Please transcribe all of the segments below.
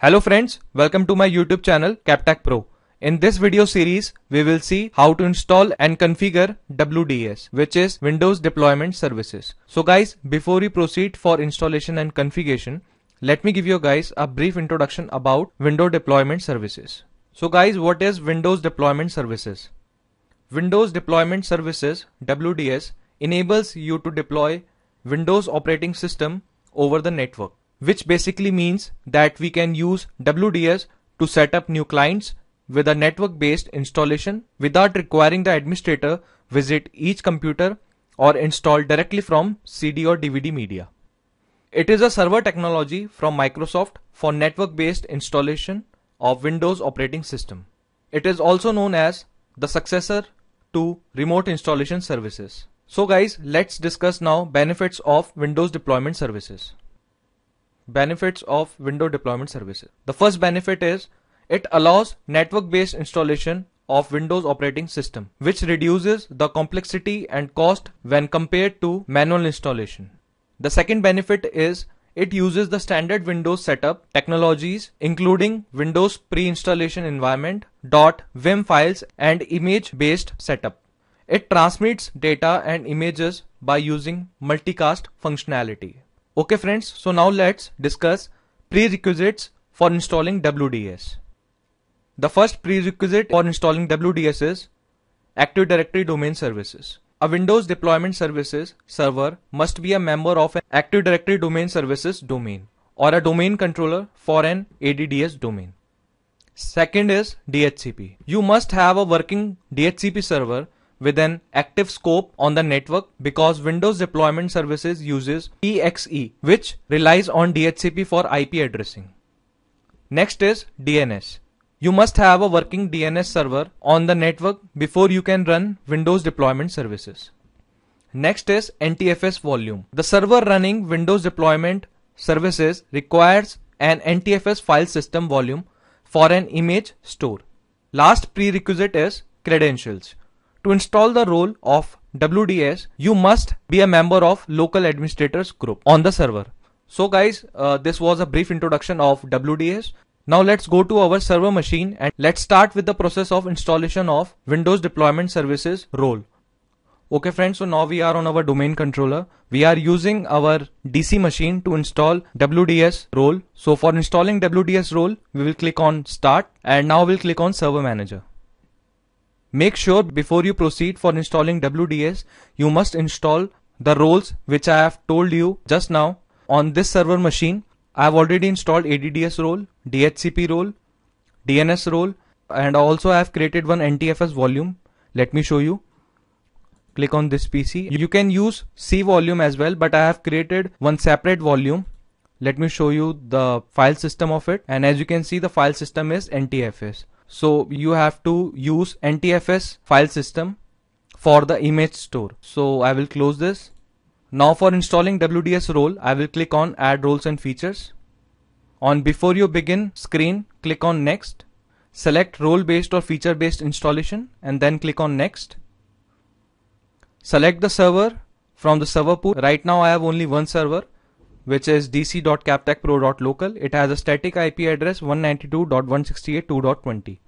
Hello friends, welcome to my YouTube channel KapTech Pro. In this video series, we will see how to install and configure WDS, which is Windows Deployment Services. So guys, before we proceed for installation and configuration, let me give you guys a brief introduction about Windows Deployment Services. So guys, what is Windows Deployment Services? Windows Deployment Services, WDS, enables you to deploy Windows operating system over the network which basically means that we can use WDS to set up new clients with a network based installation without requiring the administrator visit each computer or install directly from CD or DVD media. It is a server technology from Microsoft for network based installation of Windows operating system. It is also known as the successor to remote installation services. So guys, let's discuss now benefits of Windows deployment services. Benefits of Windows Deployment Services. The first benefit is it allows network-based installation of Windows operating system, which reduces the complexity and cost when compared to manual installation. The second benefit is it uses the standard Windows setup technologies including Windows pre-installation environment, .wim files and image-based setup. It transmits data and images by using multicast functionality. Okay friends, so now let's discuss prerequisites for installing WDS. The first prerequisite for installing WDS is Active Directory Domain Services. A Windows Deployment Services server must be a member of an Active Directory Domain Services domain or a domain controller for an ADDS domain. Second is DHCP. You must have a working DHCP server with an active scope on the network because Windows Deployment Services uses PXE which relies on DHCP for IP addressing. Next is DNS. You must have a working DNS server on the network before you can run Windows Deployment Services. Next is NTFS volume. The server running Windows Deployment Services requires an NTFS file system volume for an image store. Last prerequisite is credentials. To install the role of WDS, you must be a member of local administrators group on the server. So guys, uh, this was a brief introduction of WDS. Now let's go to our server machine and let's start with the process of installation of Windows Deployment Services role. Okay friends, so now we are on our domain controller. We are using our DC machine to install WDS role. So for installing WDS role, we will click on start and now we'll click on server manager. Make sure before you proceed for installing WDS, you must install the roles which I have told you just now on this server machine. I have already installed ADDS role, DHCP role, DNS role and also I have created one NTFS volume. Let me show you. Click on this PC. You can use C volume as well but I have created one separate volume. Let me show you the file system of it and as you can see the file system is NTFS. So you have to use NTFS file system for the image store. So I will close this. Now for installing WDS role, I will click on add roles and features. On before you begin screen, click on next. Select role based or feature based installation and then click on next. Select the server from the server pool. Right now I have only one server which is dc.kaptechpro.local. It has a static IP address 192.168.2.20.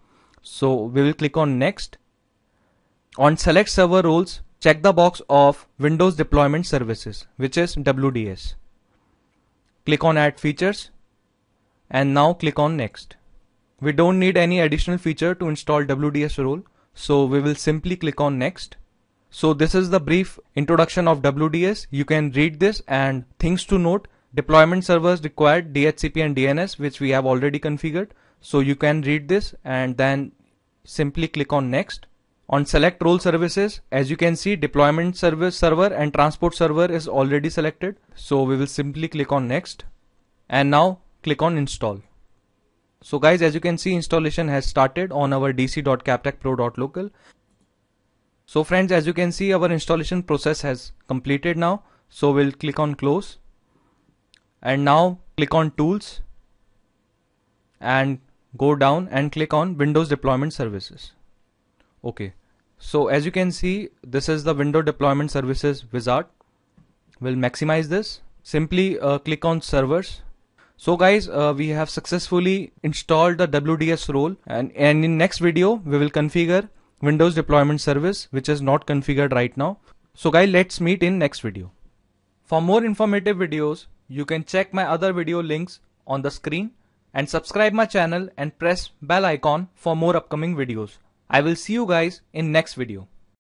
So we will click on next. On select server roles, check the box of Windows Deployment Services, which is WDS. Click on add features and now click on next. We don't need any additional feature to install WDS role. So we will simply click on next. So this is the brief introduction of WDS. You can read this and things to note. Deployment servers require DHCP and DNS which we have already configured. So you can read this and then simply click on next. On select role services, as you can see deployment service server and transport server is already selected. So we will simply click on next and now click on install. So guys as you can see installation has started on our dc.kaptechpro.local so friends, as you can see, our installation process has completed now. So we'll click on close and now click on tools and go down and click on Windows deployment services. Okay. So as you can see, this is the Windows deployment services wizard. We'll maximize this. Simply uh, click on servers. So guys, uh, we have successfully installed the WDS role and, and in next video, we will configure Windows deployment service, which is not configured right now. So guys, let's meet in next video. For more informative videos, you can check my other video links on the screen and subscribe my channel and press bell icon for more upcoming videos. I will see you guys in next video.